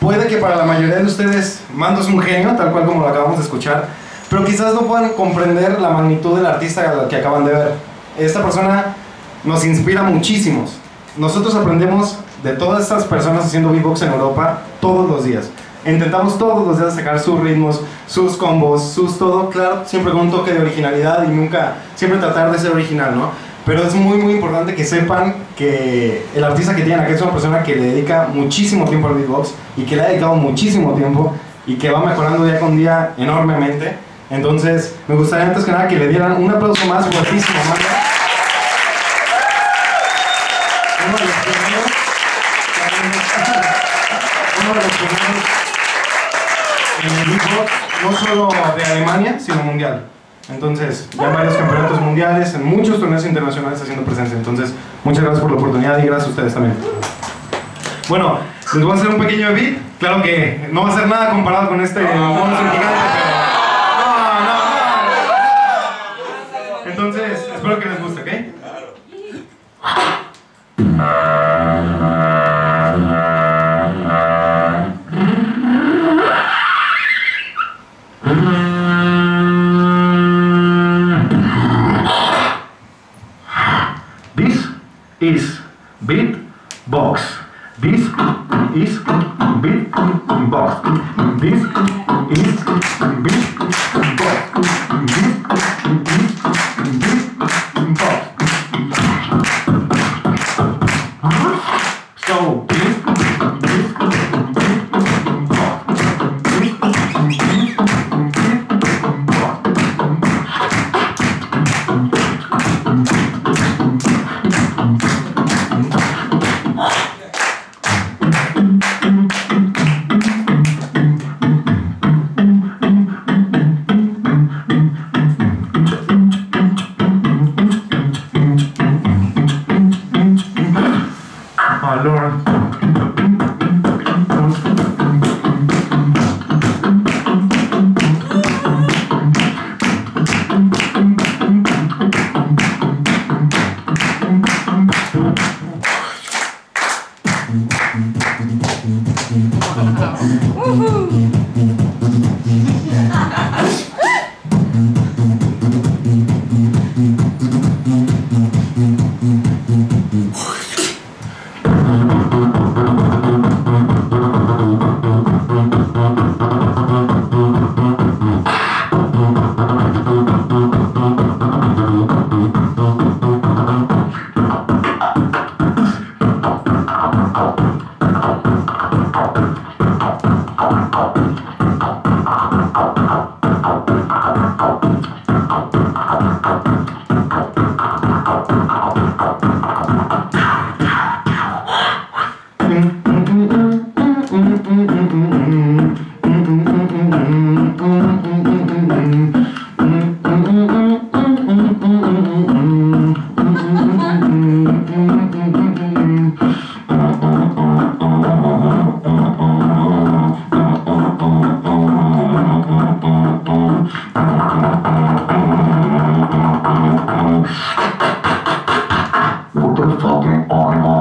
puede que para la mayoría de ustedes Mando es un genio, tal cual como lo acabamos de escuchar, pero quizás no puedan comprender la magnitud del artista que acaban de ver. Esta persona nos inspira muchísimos. Nosotros aprendemos de todas estas personas haciendo beatbox en Europa todos los días. Intentamos todos los días sacar sus ritmos, sus combos, sus todo, claro, siempre con un toque de originalidad y nunca, siempre tratar de ser original, ¿no? Pero es muy, muy importante que sepan que el artista que tienen aquí es una persona que le dedica muchísimo tiempo al beatbox y que le ha dedicado muchísimo tiempo y que va mejorando día con día enormemente. Entonces, me gustaría antes que nada que le dieran un aplauso más fuertísimo, Uno uno no solo de Alemania, sino mundial. Entonces, ya varios campeonatos mundiales, en muchos torneos internacionales haciendo presencia. Entonces, muchas gracias por la oportunidad y gracias a ustedes también. Bueno, les voy a hacer un pequeño beat. Claro que no va a ser nada comparado con este monstruo gigante, Box, bis, ist, bis, Box. my lord. Woohoo! motherfucking automatic.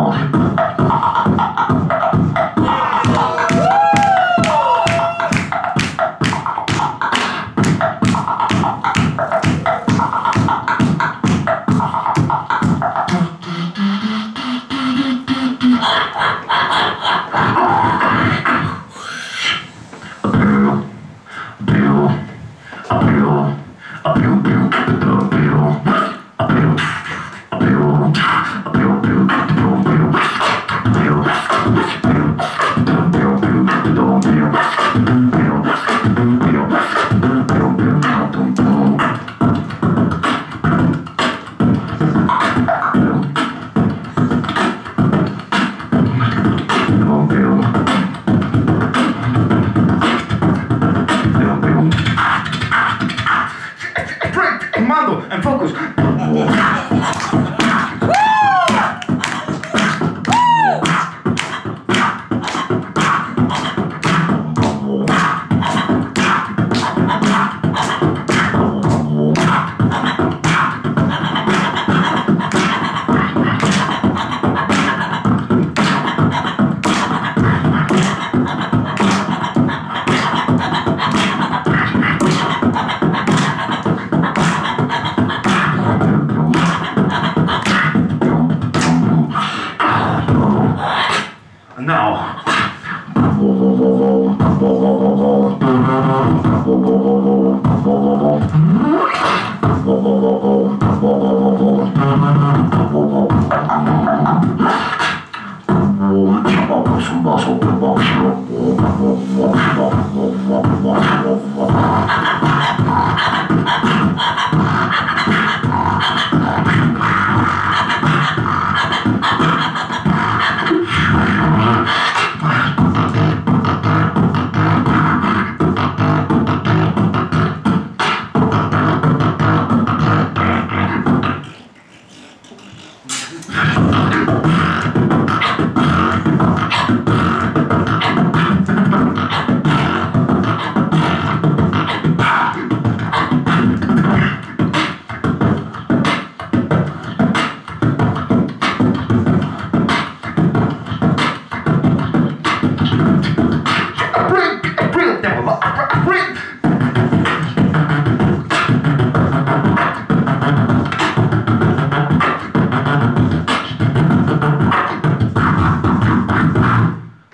focus now.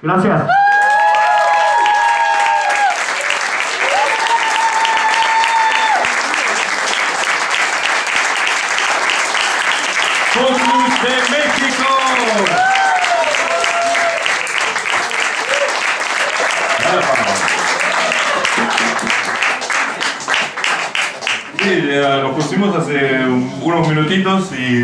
Gracias. Pusimos hace unos minutitos y